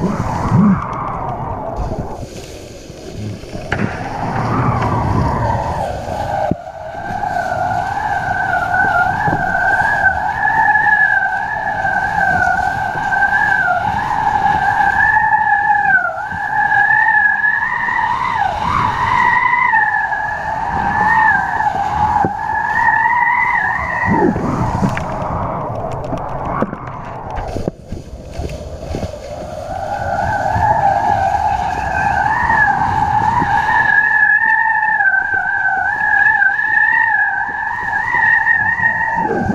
Oh, Yeah.